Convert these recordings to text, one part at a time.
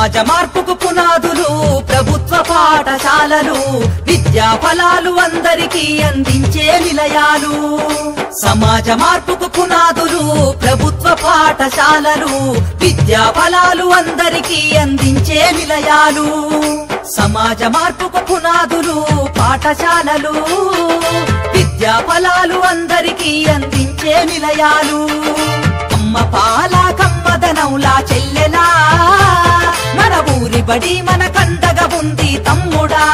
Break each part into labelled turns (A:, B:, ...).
A: సమాజ మార్పుకు పునాదురు ప్రభుత్వ పాఠశాలలు విద్యా ఫలాలు అందరికీ అందించే నిలయాలు. సమాజ మార్పుకు పునాదులు ప్రభుత్వ పాఠశాలలు విద్యా ఫలాలు అందరికీ అందించే నిలయాలు. సమాజ మార్పుకు పునాదులు పాఠశాలలు విద్యా ఫలాలు అందరికీ అందించే నిలయాలు. అమ్మ పాల కమ్మదనౌలా చెల్లెలా మన ఊరి బడి మన కందగ ఉంది తమ్ముడా.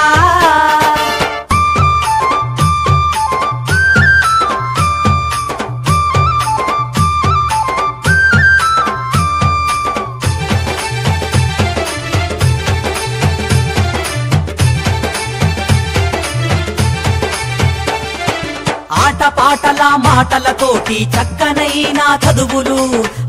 A: ఆటల పాటల మాటలతోటి చక్కనైన చదువులు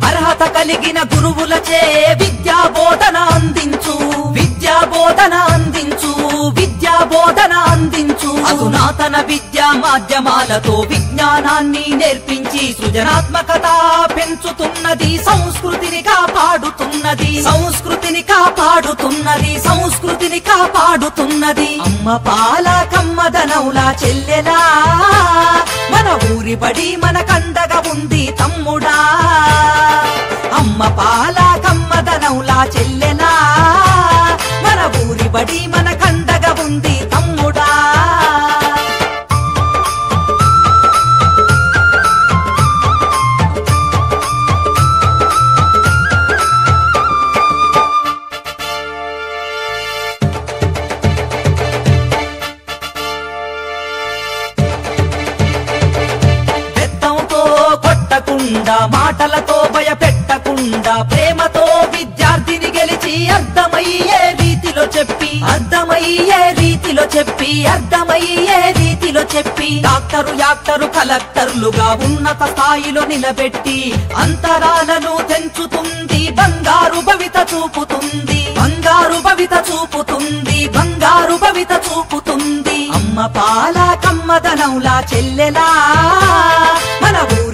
A: అర్హత కలిగిన గురువులచే విద్యా బోధన అందించు. విద్యా బోధన అందించు విద్యా బోధన అందించు. అధునాతన విద్యా మాధ్యమాలతో విజ్ఞానాన్ని నేర్పించి సృజనాత్మకత పెంచుతున్నది సంస్కృతిని కాపాడుతున్నది. సంస్కృతిని కాపాడుతున్నది సంస్కృతిని కాపాడుతున్నది. అమ్మ పాల కమ్మదనౌలా చెల్లెలా మన ఊరి ఉంది తమ్ముడా. అమ్మ పాల కమ్మదనౌలా చెల్లెలా. మన ఊరిబడి మన కొట్టకుండా మాటలతో భయపెట్టకుండా ప్రేమతో విద్యార్థిని గెలిచి అర్థమయ్యే రీతిలో చెప్పి అర్థమయ్యే రీతిలో చెప్పి అర్థమయ్యే రీతిలో చెప్పి డాక్టరు యాక్టరు కలెక్టర్లుగా ఉన్నత స్థాయిలో నిలబెట్టి అంతరాలను తెంచుతుంది బంగారు భవిత చూపుతుంది బంగారు భవిత చూపుతుంది బంగారు భవిత చూపుతుంది. అమ్మ పాల కమ్మదనౌలా చెల్లెలా.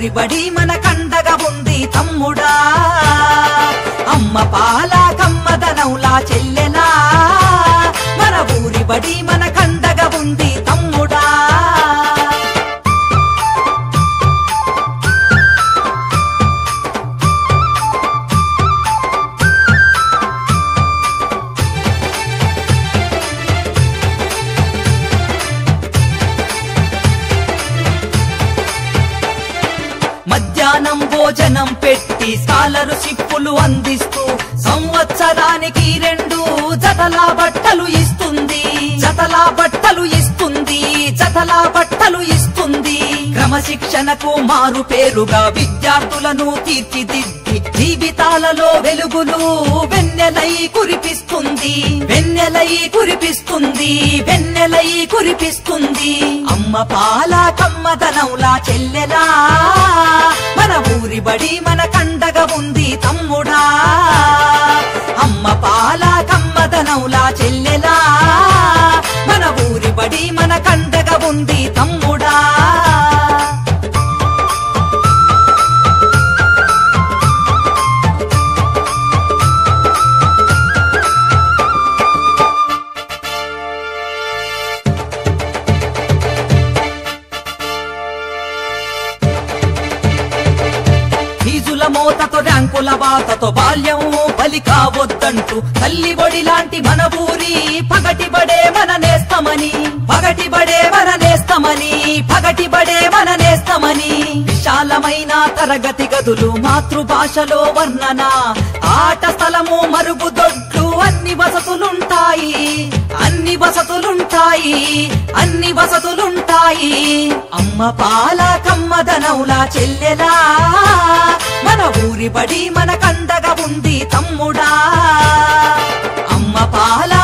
A: మన ఊరి మన కండగా ఉంది తమ్ముడా. అమ్మ పాల కమ్మదనౌలా చెల్లెలా. మన ఊరి బడి భోజనం పెట్టి స్కాలర్షిప్పులు అందిస్తూ సంవత్సరానికి రెండు జతలా బట్టలు ఇస్తుంది. జతలా బట్టలు ఇస్తుంది క్రమశిక్షణకు మారు పేరుగా విద్యార్థులను తీర్చిదిద్ది జీవితాలలో వెలుగులు వెన్నెలై కురిపిస్తుంది. వెన్నెలై కురిపిస్తుంది. వెన్నెలై కురిపిస్తుంది. అమ్మ పాల కమ్మదనౌలా చెల్లెలా. మన ఊరి బడి మన కండగా ఉంది తమ్ముడా. మోతతో ర్యాంకుల బాతతో బాల్యం బలి కావద్దంటూ తల్లి బొడి లాంటి మన ఊరి పగటి పడే మన నేస్తమని పగటి పడే మన నేస్తమని పగటి పడే మన నేస్తమని. విశాలమైన తరగతి గదులు మాతృభాషలో వర్ణన ఆట స్థలము మరుగుదొడ్లు అన్ని వసతులుంటాయి అన్ని వసతులుంటాయి అన్ని వసతులుంటాయి. అమ్మ పాల కమ్మదనౌలా చెల్లెలా మన ఊరి బడి మనకండగా ఉంది తమ్ముడా. అమ్మ పాలా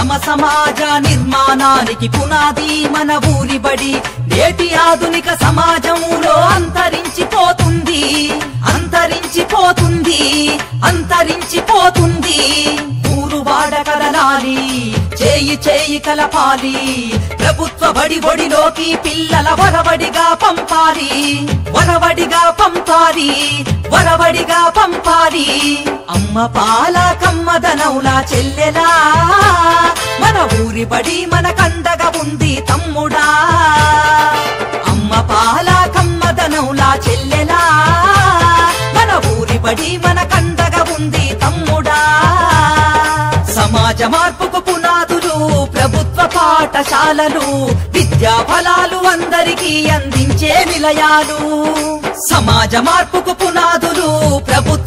A: సమాజ నిర్మాణానికి పునాది మన ఊరి బడి. నేటి ఆధునిక సమాజంలో అంతరించిపోతుంది అంతరించిపోతుంది అంతరించిపోతుంది. ఊరు వాడ కదలాలి చేయి చేయి కలపాలి ప్రభుత్వ బడి బడిలోకి పిల్లల వరవడిగా పంపాలి వరవడిగా పంపాలి వరవడిగా పాడి. అమ్మ పాల కమ్మదనౌలా చెల్లెలా. మన ఊరి బడి మన కండగా ఉంది తమ్ముడా. అమ్మ పాల కమ్మదనౌలా చెల్లెలా. మన ఊరి బడి మన కండగా ఉంది తమ్ముడా. సమాజ మార్పుకు పునాదులు ప్రభుత్వ పాఠశాలలు విద్యా ఫలాలు అందరికీ అందించే నిలయాలు. సమాజ మార్పుకు పునాదులు ప్రభుత్వ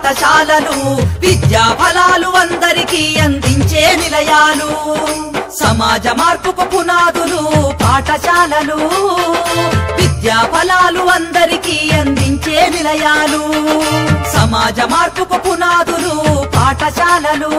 A: పాఠశాలలు విద్యా ఫలాలు అందరికీ అందించే నిలయాలు సమాజ మార్పుకు పునాదులు పాఠశాలలు విద్యా ఫలాలు అందరికీ అందించే నిలయాలు సమాజ మార్పుకు పునాదులు పాఠశాలలు.